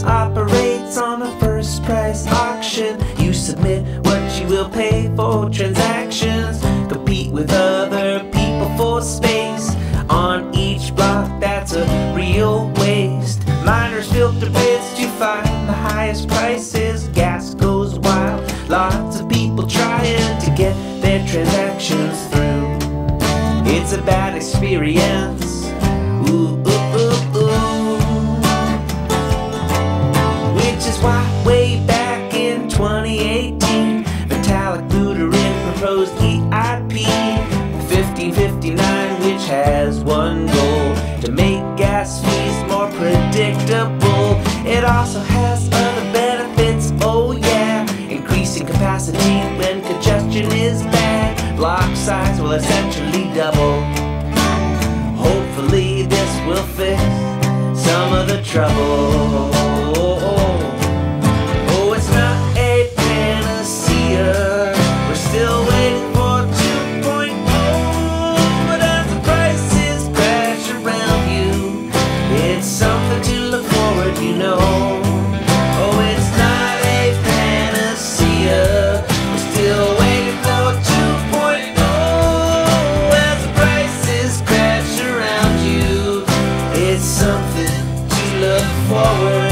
Operates on a first price auction. You submit what you will pay for transactions. Compete with other people for space. On each block, that's a real waste. Miners filter bids to find the highest prices. Gas goes wild. Lots of people trying to get their transactions through. It's a bad experience. Is why, way back in 2018, Vitalik Buterin proposed EIP 1559, which has one goal to make gas fees more predictable. It also has other benefits, oh yeah, increasing capacity when congestion is bad. Block size will essentially double. Hopefully, this will fix some of the trouble. something to look forward